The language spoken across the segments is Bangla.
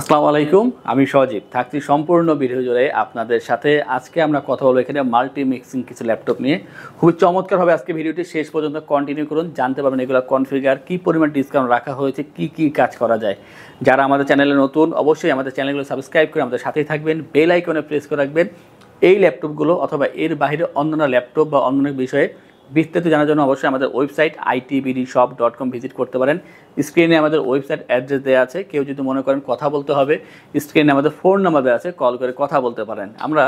আসসালামু আলাইকুম, আমি সজীব। থাকছি সম্পূর্ণ ভিডিও জুড়ে আপনাদের সাথে। আজকে আমরা কথা বলব এখানে মাল্টি মিক্সিং কিছু ল্যাপটপ নিয়ে। খুবই চমৎকারভাবে আজকে ভিডিওটি শেষ পর্যন্ত কন্টিনিউ করুন, জানতে পারবেন এগুলো কনফিগার কী পরিমাণ ডিসকাউন্ট রাখা হয়েছে, কি কি কাজ করা যায়। যারা আমাদের চ্যানেলে নতুন, অবশ্যই আমাদের চ্যানেলগুলো সাবস্ক্রাইব করে আমাদের সাথেই থাকবেন বেল আইকনে প্রেস করে রাখবেন। এই ল্যাপটপগুলো অথবা এর বাইরে অন্যান্য ল্যাপটপ বা অন্যান্য বিষয়ে বিস্তারিত জানার জন্য অবশ্যই আমাদের website ITBD shop dot com visit করতে পারেন। স্ক্রিনে আমাদের ওয়েবসাইট অ্যাড্রেস দেওয়া আছে, কেউ যদি মনে করেন কথা বলতে হবে, স্ক্রিনে আমাদের ফোন নাম্বার দেওয়া আছে, কল করে কথা বলতে পারেন। আমরা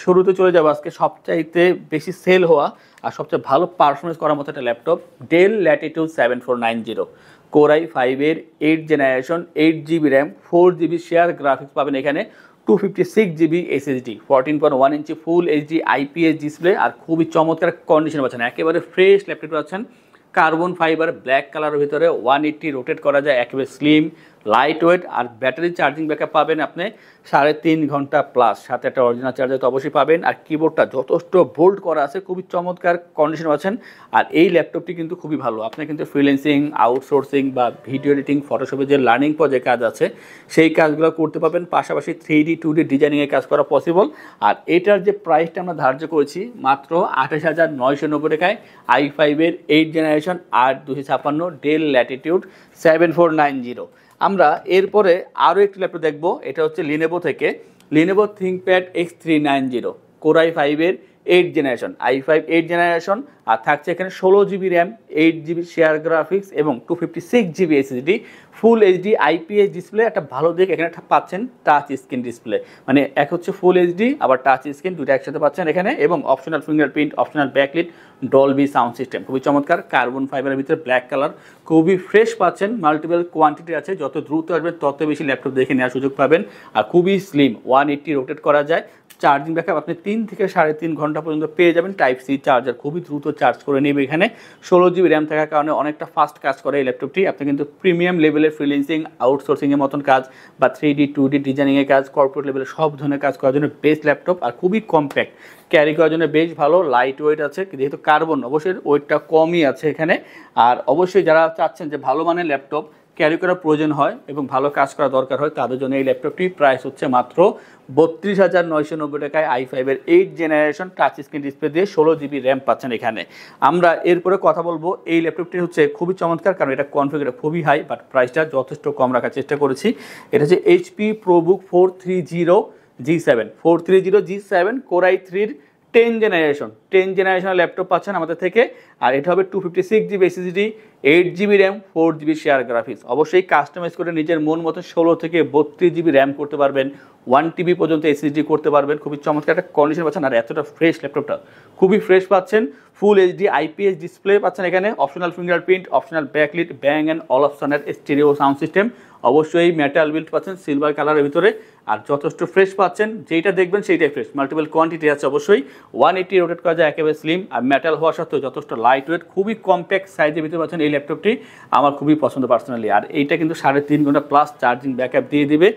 শুরুতে চলে যাব আজকে সবচাইতে বেশি সেল হওয়া আর সবচেয়ে ভালো পারফরমেন্স করার মতো একটা laptop Dell Latitude seven four nine zero core i ফাইভের eight generation eight GB RAM four GB share graphics পাবেন এখানে two fifty six GB SSD fourteen point one inch full HD IPS display আর খুবই চমৎকার কন্ডিশন পাচ্ছেন। একেবারে ফ্রেশ ল্যাপটপ পাচ্ছেন। কার্বন ফাইবার ব্ল্যাক কালারের ভিতরে ওয়ান এইটটি রোটেট করা যায়, একেবারে স্লিম লাইট ওয়েট আর ব্যাটারি চার্জিং ব্যাকআপ পাবেন আপনি সাড়ে তিন ঘণ্টা প্লাস সাথে একটা অরিজিনাল চার্জার তো অবশ্যই পাবেন। আর কিবোর্ডটা যথেষ্ট বোল্ড করা আছে, খুবই চমৎকার কন্ডিশন আছেন। আর এই ল্যাপটপটি কিন্তু খুবই ভালো। আপনি কিন্তু ফ্রিল্যান্সিং আউটসোর্সিং বা ভিডিও এডিটিং ফটোশপে যে লার্নিং পর যে কাজ আছে, সেই কাজগুলো করতে পারবেন। পাশাপাশি থ্রি ডি টু ডি ডিজাইনিংয়ের কাজ করা পসিবল আর এটার যে প্রাইসটা আমরা ধার্য করেছি, মাত্র আঠাশ হাজার নয়শো নব্বই টাকায় আই ফাইভের এইট জেনারেশন আর দুশো ছাপ্পান্ন Dell Latitude seven four nine zero আমরা এরপরে আরও একটি ল্যাপটপ দেখব, এটা হচ্ছে লিনেভো থেকে। Lenovo ThinkPad X three nine zero core i ফাইভের eight generation i five eight generation আর থাকছে এখানে ষোলো GB RAM eight GB share graphics এবং two fifty six GB SSD full HD IPS display একটা ভালো দিক এখানে একটা পাচ্ছেন টাচ স্ক্রিন ডিসপ্লে মানে এক হচ্ছে ফুল এইচডি আবার টাচ স্ক্রিন দুটো একসাথে পাচ্ছেন এখানে এবং optional fingerprint optional backlit Dolby sound system খুবই চমৎকার। কার্বন ফাইবারের ভিতরে ব্ল্যাক কালার খুবই ফ্রেশ পাচ্ছেন। মাল্টিপল কোয়ান্টিটি আছে। যত দ্রুত আসবেন, তত বেশি ল্যাপটপ দেখে নেওয়ার সুযোগ পাবেন। আর খুবই স্লিম ওয়ান এইটটি রোটেট করা যায়। চার্জিং ব্যাকআপ আপনি তিন থেকে সাড়ে তিন ঘণ্টা পর্যন্ত পেয়ে যাবেন। টাইপ সি চার্জার খুবই দ্রুত চার্জ করে নেবে এখানে। ষোলো জিবি র্যাম থাকার কারণে অনেকটা ফাস্ট কাজ করে এই ল্যাপটপটি আপনি কিন্তু প্রিমিয়াম লেভেলের ফ্রিলেন্সিং আউটসোর্সিংয়ের মতন কাজ বা থ্রি ডি টু ডি ডিজাইনিংয়ের কাজ কর্পোরেট লেভেলের সব ধরনের কাজ করার জন্য বেস্ট ল্যাপটপ আর খুবই কম্প্যাক্ট ক্যারি করার জন্য বেশ ভালো লাইট ওয়েট আছে, যেহেতু কার্বন অবশ্যই ওয়েটটা কমই আছে এখানে। আর অবশ্যই যারা চাচ্ছেন যে ভালো মানের ল্যাপটপ ক্যারি করার প্রয়োজন হয় এবং ভালো কাজ করা দরকার হয়, তাদের জন্য এই ল্যাপটপটি প্রাইস হচ্ছে মাত্র বত্রিশ হাজার নয়শো নব্বই টাকায় আই ফাইভের eight generation touch screen display দিয়ে ষোলো জিবি র্যাম পাচ্ছেন এখানে। আমরা এরপরে কথা বলব, এই ল্যাপটপটি হচ্ছে খুবই চমৎকার, কারণ এটা কনফিগার খুবই হাই বাট প্রাইসটা যথেষ্ট কম রাখার চেষ্টা করেছি। এটা হচ্ছে HP ProBook four three zero G seven four three zero G seven core i থ্রির টেন জেনারেশন টেন জেনারেশনের ল্যাপটপ পাচ্ছেন আমাদের থেকে। আর এটা হবে two fifty six GB SSD eight GB RAM four GB share graphics অবশ্যই কাস্টমাইজ করে নিজের মন মতো ষোলো থেকে বত্রিশ জিবি র্যাম করতে পারবেন। ওয়ান টিবি পর্যন্ত এসএসডি করতে পারবেন। খুবই চমৎকার একটা কন্ডিশন পাচ্ছেন, আর এতটা ফ্রেশ ল্যাপটপটা খুবই ফ্রেশ পাচ্ছেন ফুল এইচডি আইপিএস ডিসপ্লে পাচ্ছেন এখানে optional fingerprint optional backlit Bang and all অপশনের স্টেরিও সাউন্ড সিস্টেম অবশ্যই মেটাল বিল্ড পাচ্ছেন সিলভার কালারের ভিতরে। আর যথেষ্ট ফ্রেশ পাচ্ছেন, যেইটা দেখবেন সেইটাই ফ্রেশ মাল্টিপল কোয়ান্টিটি আছে অবশ্যই। ওয়ান এইটি রোটেট করা যায় একেবারে স্লিম আর মেটাল হওয়া সত্ত্বেও যথেষ্ট লাইট ওয়েট খুবই কম্প্যাক্ট সাইজের ভিতরে পাচ্ছেন এই ল্যাপটপটি আমার খুবই পছন্দ পার্সোনালি আর এইটা কিন্তু সাড়ে তিন ঘণ্টা প্লাস চার্জিং ব্যাকআপ দিয়ে দিবে।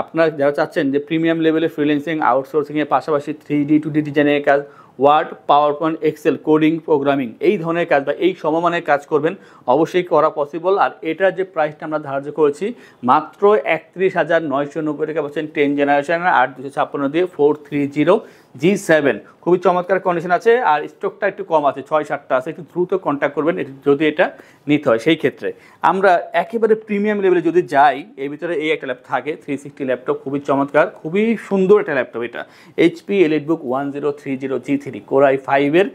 আপনারা যারা চাচ্ছেন যে প্রিমিয়াম লেভেলে ফ্রিল্যান্সিং আউটসোর্সিংয়ের পাশাপাশি থ্রি ডি টু ডি ডিজাইনের কাজ Word PowerPoint Excel coding programming এই ধরনের কাজ বা এই সমমানের কাজ করবেন, অবশ্যই করা পসিবল আর এটার যে প্রাইসটা আমরা ধার্য করেছি, মাত্র একত্রিশ হাজার নয়শো নব্বই টাকা পাচ্ছেন টেন জেনারেশন আট দুশো ছাপ্পান্ন দিয়ে four three zero G seven খুবই চমৎকার কন্ডিশন আছে আর স্টকটা একটু কম আছে, ছয়, সাতটা আছে, একটু দ্রুত কন্ট্যাক্ট করবেন যদি এটা নিতে হয়, সেই ক্ষেত্রে। আমরা একেবারে প্রিমিয়াম লেভেলে যদি যাই, এর ভিতরে এই একটা ল্যাপটপ থাকে থ্রি সিক্সটি ল্যাপটপ খুবই চমৎকার, খুবই সুন্দর একটা ল্যাপটপ এটা। HP EliteBook one zero three zero G three core i ফাইভের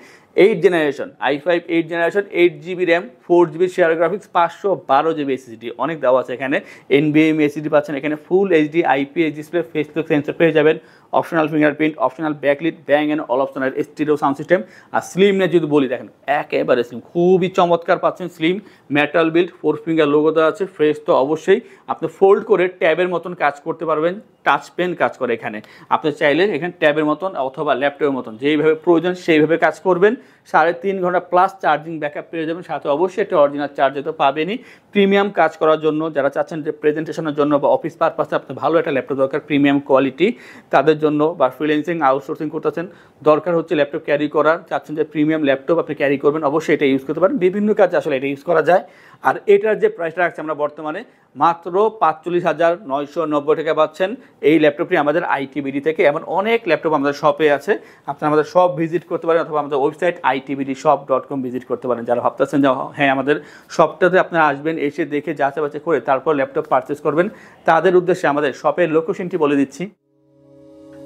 eight generation i five eight generation eight GB RAM four GB share graphics পাঁচশো বারো জিবি এসএসডি অনেক দেওয়া আছে এখানে। এনবিএম এসএসডি পাচ্ছেন এখানে full HD IPS display face look sensor পেয়ে যাবেন। Optional fingerprint optional backlit Bang and all optional stereo sound system R slim slimness যদি বলি, দেখেন, একেবারে স্লিম খুবই চমৎকার পাচ্ছেন slim metal build four finger logo দেওয়া আছে ফ্রেশ তো অবশ্যই। আপনি ফোল্ড করে ট্যাবের মতন কাজ করতে পারবেন। টাচ পেন কাজ করে এখানে। আপনি চাইলে এখানে ট্যাবের মতন অথবা ল্যাপটপের মতন, যেইভাবে প্রয়োজন সেইভাবে কাজ করবেন। সাড়ে তিন ঘণ্টা প্লাস চার্জিং ব্যাকআপ পেয়ে যাবেন। সাথে অবশ্যই একটা অরিজিনাল চার্জে তো পাবেনই। প্রিমিয়াম কাজ করার জন্য, যারা চাচ্ছেন যে প্রেজেন্টেশনের জন্য বা অফিস পারপাসে আপনার ভালো একটা ল্যাপটপ দরকার প্রিমিয়াম কোয়ালিটি তাদের জন্য বা ফ্রিল্যান্সিং আউটসোর্সিং করতেছেন, দরকার হচ্ছে ল্যাপটপ ক্যারি করার। চাচ্ছেন যে প্রিমিয়াম ল্যাপটপ আপনি ক্যারি করবেন, অবশ্যই এটা ইউজ করতে পারেন। বিভিন্ন কাজে আসলে এটা ইউজ করা যায়। আর এটার যে প্রাইসটা রাখছে আমরা বর্তমানে, মাত্র পাঁচচল্লিশ হাজার নয়শো নব্বই টাকা পাচ্ছেন এই ল্যাপটপটি আমাদের আইটিবিডি থেকে। এমন অনেক ল্যাপটপ আমাদের শপে আছে। আপনারা আমাদের শপ ভিজিট করতে পারেন অথবা আমাদের website ITBD shop dot com visit করতে পারেন। যারা ভাবতেছেন যে হ্যাঁ আমাদের শপটাতে আপনারা আসবেন, এসে দেখে যাচাই বাছাই করে তারপর ল্যাপটপ পারচেস করবেন, তাদের উদ্দেশ্যে আমাদের শপের লোকেশনটি বলে দিচ্ছি।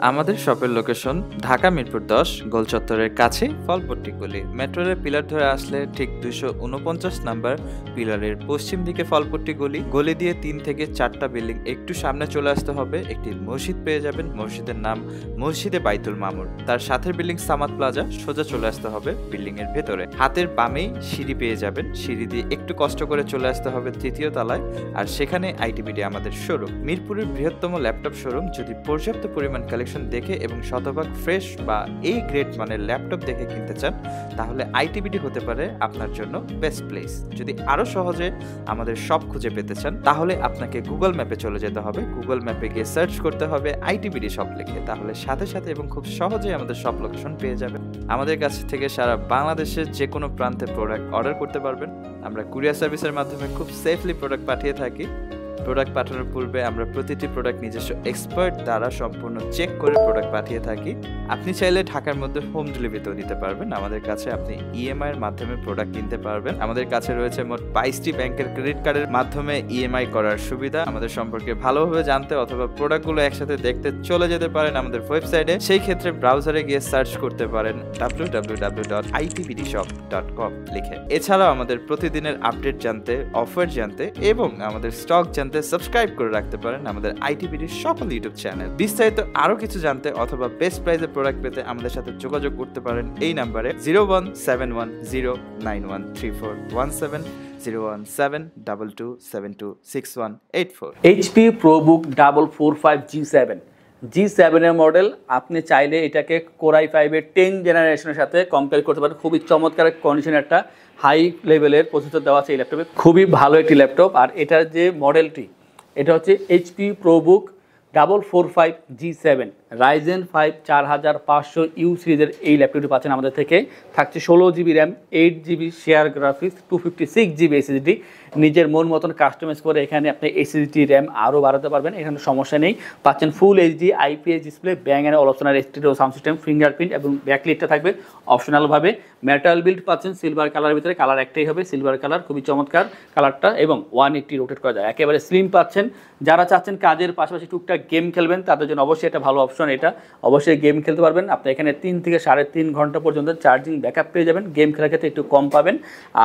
আমাদের শপের লোকেশন ঢাকা মিরপুর দশ, গোল চত্বরের কাছে ফলপট্টি গলি। মেট্রো রেল পিলার ধরে আসলে ঠিক দুশো উনপঞ্চাশ নাম্বার পিলারের পশ্চিম দিকে ফলপট্টি গলি। গলি দিয়ে তিন থেকে চারটা বিল্ডিং একটু সামনে চলে আসতে হবে। একটি মসজিদ পেয়ে যাবেন। মসজিদের নাম মসজিদে বাইতুল মামুর তার সাথের বিল্ডিং সামাদ প্লাজা। সোজা চলে আসতে হবে বিল্ডিং এর ভেতরে। হাতের বামেই সিঁড়ি পেয়ে যাবেন। সিঁড়ি দিয়ে একটু কষ্ট করে চলে আসতে হবে তৃতীয় তলায়। আর সেখানে আইটিবিডি আমাদের শোরুম মিরপুরের বৃহত্তম ল্যাপটপ শোরুম যদি পর্যাপ্ত পরিমাণ কালেকশন দেখে এবং শতভাগ ফ্রেশ বা এই গ্রেড মানের ল্যাপটপ দেখে কিনতে চান, তাহলে আইটিবিডি হতে পারে আপনার জন্য বেস্ট প্লেস যদি আরও সহজে আমাদের সব খুঁজে পেতে চান, তাহলে আপনাকে গুগল ম্যাপে চলে যেতে হবে। গুগল ম্যাপে গিয়ে সার্চ করতে হবে আইটিবিডি শপ লিখে, তাহলে সাথে সাথে এবং খুব সহজেই আমাদের সব লোকেশন পেয়ে যাবেন। আমাদের কাছ থেকে সারা বাংলাদেশের যে কোনো প্রান্তে প্রোডাক্ট অর্ডার করতে পারবেন। আমরা কুরিয়ার সার্ভিসের মাধ্যমে খুব সেফলি প্রোডাক্ট পাঠিয়ে থাকি। প্রোডাক্ট পাঠানোর পূর্বে আমরা প্রতিটি প্রোডাক্ট নিজস্ব এক্সপার্ট দ্বারা সম্পূর্ণ চেক করে প্রোডাক্ট পাঠিয়ে থাকি। আপনি চাইলে ঢাকার মধ্যে হোম ডেলিভারিতেও নিতে পারবেন। আমাদের কাছে আপনি ইএমআই এর মাধ্যমে প্রোডাক্ট কিনতে পারবেন। আমাদের কাছে রয়েছে মোট বাইশটি ব্যাংকের ক্রেডিট কার্ডের মাধ্যমে ইএমআই করার সুবিধা। আমাদের সম্পর্কে ভালোভাবে জানতে অথবা প্রোডাক্টগুলো একসাথে দেখতে চলে যেতে পারেন আমাদের ওয়েবসাইটে সেই ক্ষেত্রে ব্রাউজারে গিয়ে সার্চ করতে পারেন W W W dot ITPD shop dot com লিখে। এছাড়াও আমাদের প্রতিদিনের আপডেট জানতে অফার জানতে এবং আমাদের স্টক জানতে সাবস্ক্রাইব করে রাখতে পারেন আমাদের আইটিভিডির সকল ইউটিউব চ্যানেল। বিস্তারিত আরও কিছু জানতে অথবা বেস্ট প্রাইজের প্রোডাক্ট পেতে আমাদের সাথে যোগাযোগ করতে পারেন এই নাম্বারে zero one seven one zero nine one three four one seven zero one seven double two seven two six one eight four HP ProBook double four five G seven G সেভেনের মডেল আপনি চাইলে এটাকে কোরাই ফাইভের টেন জেনারেশনের সাথে কম্পেয়ার করতে পারেন। খুবই চমৎকার কন্ডিশন একটা হাই লেভেলের প্রসেসর দেওয়া আছে এই ল্যাপটপে খুবই ভালো একটি ল্যাপটপ আর এটার যে মডেলটি এটা হচ্ছে HP ProBook double four five G seven Ryzen five চার হাজার পাঁচশো ইউ সিরিজের এই ল্যাপটপটি পাচ্ছেন আমাদের থেকে। থাকছে ষোলো GB RAM eight GB share graphics two fifty six GB SSD নিজের মন মতন কাস্টমাইজ করে এখানে আপনি এসএসডি র্যাম আরও বাড়াতে পারবেন, এখানে সমস্যা নেই। পাচ্ছেন full HD IPS display Bang and all optional stereo sound system fingerprint এবং ব্যাকলিটটা থাকবে অপশনালভাবে মেটাল বিল্ড পাচ্ছেন সিলভার কালার ভিতরে কালার একটাই হবে সিলভার কালার খুবই চমৎকার কালারটা এবং ওয়ান এইটটি রোটেট করা যায়। একেবারে স্লিম পাচ্ছেন। যারা চাচ্ছেন কাজের পাশাপাশি টুকটাক গেম খেলবেন, তাদের জন্য অবশ্যই এটা ভালো অপশন এটা। অবশ্যই গেম খেলতে পারবেন। আপনি এখানে তিন থেকে সাড়ে তিন ঘণ্টা পর্যন্ত চার্জিং ব্যাকআপ পেয়ে যাবেন। গেম খেলার ক্ষেত্রে একটু কম পাবেন।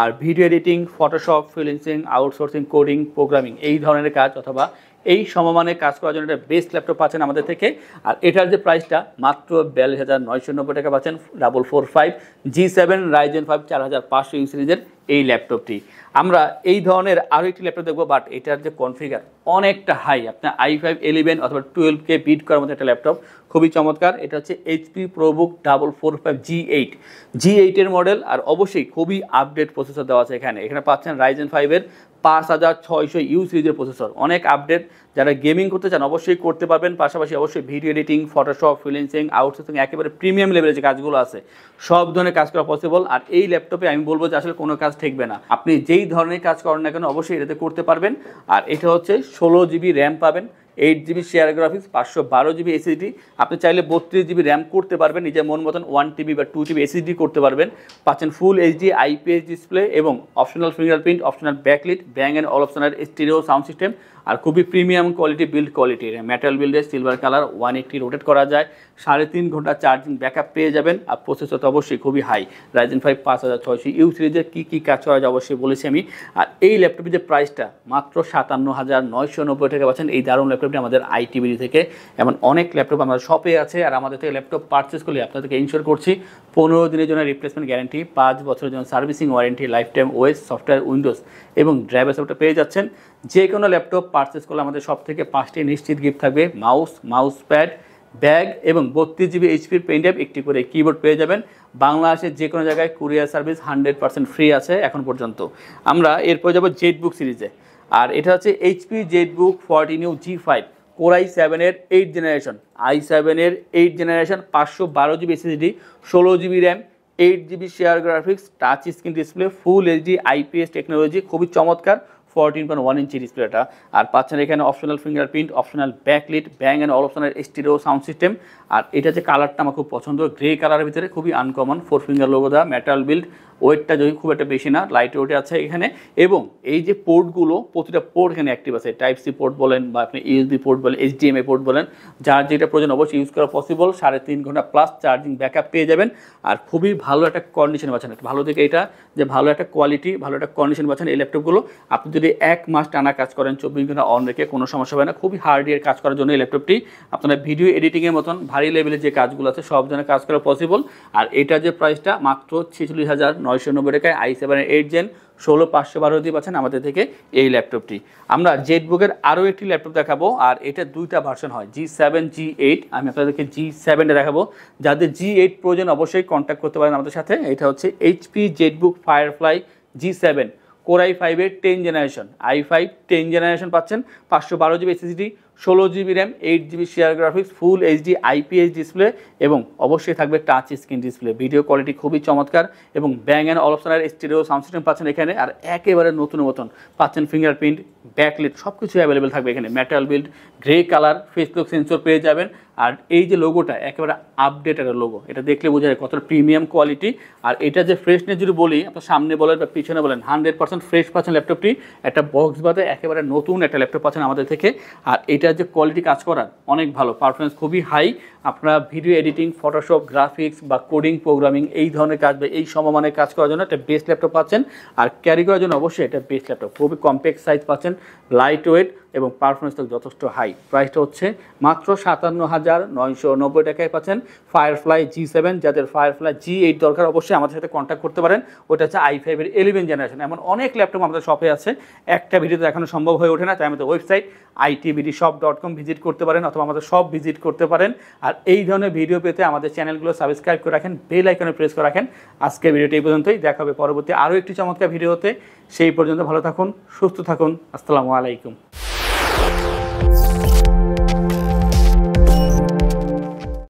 আর video editing Photoshop freelancing outsourcing coding programming এই ধরনের কাজ অথবা এই সমমানের কাজ করার জন্য একটা বেস্ট ল্যাপটপ পাচ্ছেন আমাদের থেকে। আর এটার যে প্রাইসটা মাত্র বিয়াল্লিশ হাজার নয়শো নব্বই টাকা পাচ্ছেন double four five G seven Ryzen five চার হাজার পাঁচশো ইউ সিরিজের। এই ল্যাপটপটি। আমরা এই ধরনের আরও একটি ল্যাপটপ দেখব বাট এটার যে কনফিগার অনেকটা হাই আপনার আই ফাইভ ইলেভেন অথবা টুয়েলভকে বিট করার মতো একটা ল্যাপটপ। খুবই চমৎকার। এটা হচ্ছে HP ProBook double four five G eight G এইটের মডেল আর অবশ্যই খুবই আপডেট প্রসেসর দেওয়া আছে এখানে। এখানে পাচ্ছেন রাইজেন ফাইভের পাঁচ হাজার ছয়শো ইউ সিরিজের প্রসেসর অনেক আপডেট যারা গেমিং করতে চান, অবশ্যই করতে পারবেন। পাশাপাশি অবশ্যই video editing Photoshop freelancing outsourcing একেবারে প্রিমিয়াম লেভেলের যে কাজগুলো আছে, সব ধরনের কাজ করা পসিবল আর এই ল্যাপটপে আমি বলব যে আসলে কোনো কাজ ঠেকবে না। আপনি যেই ধরনের কাজ করেন না কেন, অবশ্যই এটাতে করতে পারবেন। আর এটা হচ্ছে ষোলো জিবি র্যাম পাবেন। এইট জিবি শেয়ার গ্রাফিক্স পাঁচশো বারো জিবি এসএসডি আপনি চাইলে বত্রিশ জিবি র্যাম করতে পারবেন, নিজের মন মতন ওয়ান টিবি বা টু জিবি এসএসডি করতে পারবেন। পাচ্ছেন ফুল এইচডি আইপিএস ডিসপ্লে এবং optional fingerprint optional backlit Bang and all optional stereo sound system আর খুবই premium quality build quality metal বিল্ডে silver colour one eighty rotate করা যায়। সাড়ে তিন ঘণ্টা চার্জিং ব্যাকআপ পেয়ে যাবেন, আর প্রসেসর তো অবশ্যই খুবই হাই রাইজেন ফাইভ পাঁচ হাজার ছয়শো ইউ সিরিজের কী কী কাজ করা যায় অবশ্যই বলেছি আমি। আর এই ল্যাপটপের যে প্রাইসটা মাত্র সাতান্ন হাজার নয়শো নব্বই টাকা পাচ্ছেন, এই দারুণ ল্যাপটপটি আমাদের আইটিবিডি থেকে। এমন অনেক ল্যাপটপ আমাদের শপে আছে আর আমাদের থেকে ল্যাপটপ পারচেস করলে আপনাদেরকে ইনশোর করছি। পনেরো দিনের জন্য রিপ্লেসমেন্ট গ্যারান্টি পাঁচ বছরের জন্য servicing warranty lifetime OS software Windows এবং ড্রাইভার সফটওয়্যার পেয়ে যাচ্ছেন। যে কোনো ল্যাপটপ পারচেস করলে আমাদের সব থেকে পাঁচটি নিশ্চিত গিফট থাকবে। মাউস মাউস প্যাড ব্যাগ এবং বত্রিশ জিবি এইচপির পেন ড্রাইভ একটি করে কিবোর্ড পেয়ে যাবেন। বাংলাদেশের যে কোনো জায়গায় courier service hundred percent free আছে এখন পর্যন্ত। আমরা এরপর যাব জেট বুক সিরিজে আর এটা হচ্ছে HP ZBook fourteen u G five core i সেভেনের এইট জেনারেশন আই সেভেনের এইট জেনারেশন পাঁচশো বারো জিবি এসএসডি ষোলো GB RAM eight GB share graphics touch screen display full HD IPS technology খুবই চমৎকার। ফোরটিন পয়েন্ট ওয়ান ইঞ্চি ডিসপ্লেটা আর পাচ্ছেন এখানে optional fingerprint optional backlit Bang and all optional stereo sound system আর এটা যে কালারটা আমার খুব পছন্দ গ্রে কালারের ভিতরে খুবই আনকমন ফোর ফিঙ্গার লোগো দেওয়া মেটাল বিল্ড ওয়েটটা যদি খুব একটা বেশি না লাইট ওয়েটে আছে এখানে। এবং এই যে পোর্টগুলো প্রতিটা পোর্ট এখানে অ্যাক্টিভ আছে। টাইপ সি পোর্ট বলেন বা আপনি ইউএসবি পোর্ট বলেন এইচডিএমআই পোর্ট বলেন, যার যেটা প্রয়োজন অবশ্যই ইউজ করা পসিবল সাড়ে তিন ঘণ্টা প্লাস চার্জিং ব্যাকআপ পেয়ে যাবেন। আর খুবই ভালো একটা কন্ডিশন পাচ্ছেন। ভালো দিকে এটা যে ভালো একটা কোয়ালিটি ভালো একটা কন্ডিশন পাচ্ছেন এই ল্যাপটপগুলো আপনি যদি এক মাস টানা কাজ করেন, চব্বিশ ঘণ্টা অন রেখে কোনো সমস্যা হবে না। খুবই হার্ডওয়্যার কাজ করার জন্য এই ল্যাপটপটি। আপনারা ভিডিও এডিটিংয়ের মতন ভারী লেভেলের যে কাজগুলো আছে, সব জনের কাজ করা পসিবল আর এটা যে প্রাইসটা মাত্র ছেচল্লিশ হাজার নয়শো নব্বই টাকায় আই সেভেন এইট জেন ষোলো পাঁচশো বারো দিয়ে পাচ্ছেন আমাদের থেকে এই ল্যাপটপটি। আমরা জেটবুকের আরও একটি ল্যাপটপ দেখাবো, আর এটা দুইটা ভার্সন হয় জি সেভেন জি এইট আমি আপনাদেরকে জি সেভেনটা দেখাবো। যাদের জি এইট প্রয়োজন অবশ্যই কন্ট্যাক্ট করতে পারেন আমাদের সাথে। এটা হচ্ছে HP ZBook Firefly G seven core i ফাইভের ten generation i five ten generation পাচ্ছেন পাঁচশো বারো জিবি এসএসডি ষোলো GB RAM eight GB shared graphics full HD IPS display এবং অবশ্যই থাকবে touch screen display video quality খুবই চমৎকার এবং Bang and Olufsen stereo sound পাচ্ছেন এখানে আর একেবারে নতুন মতন পাচ্ছেন ফিঙ্গারপ্রিন্ট ব্যাকলিট সব কিছু অ্যাভেলেবেল থাকবে এখানে। Metal build grey colour Facebook sensor পেয়ে যাবেন। আর এই যে লোগোটা একেবারে আপডেটেড লোগো এটা দেখলে বোঝা যায় কতটা প্রিমিয়াম কোয়ালিটি আর এটা যে ফ্রেশনেস যদি বলি আপনার সামনে বলেন বা পিছনে বলেন হান্ড্রেড পার্সেন্ট ফ্রেশ পাচ্ছেন ল্যাপটপটি একটা বক্স বাদে একেবারে নতুন একটা ল্যাপটপ পাচ্ছেন আমাদের থেকে। আর এটার যে কোয়ালিটি কাজ করার অনেক ভালো পারফরমেন্স খুবই হাই আপনারা ভিডিও এডিটিং ফটোশপ গ্রাফিক্স বা কোডিং প্রোগ্রামিং এই ধরনের কাজ বা এই সমমানের কাজ করার জন্য একটা বেস্ট ল্যাপটপ পাচ্ছেন। আর ক্যারি করার জন্য অবশ্যই এটা বেস্ট ল্যাপটপ খুবই কম্প্যাক্ট সাইজ পাচ্ছেন লাইট ওয়েট এবং পারফরমেন্স যথেষ্ট হাই প্রাইসটা হচ্ছে মাত্র সাতান্ন হাজার নয়শো নব্বই টাকায় পাচ্ছেন ফায়ারফ্লাই জি সেভেন যাদের ফায়ারফ্লাই জি এইট দরকার, অবশ্যই আমাদের সাথে কন্ট্যাক্ট করতে পারেন। ওটা হচ্ছে আই ফাইভের ইলেভেন জেনারেশন এমন অনেক ল্যাপটপ আমাদের শপে আছে। একটা ভিডিওতে এখনও সম্ভব হয়ে ওঠে না, তাই আমাদের website ITBD shop dot com visit করতে পারেন অথবা আমাদের সব ভিজিট করতে পারেন। আর এই ধরনের ভিডিও পেতে আমাদের চ্যানেলগুলো সাবস্ক্রাইব করে রাখেন বেল আইকনে প্রেস করে রাখেন। আজকের ভিডিওটি এই পর্যন্তই। দেখা হবে পরবর্তী আরও একটি চমৎকার ভিডিওতে সেই পর্যন্ত ভালো থাকুন, সুস্থ থাকুন। আসসালামু আলাইকুম।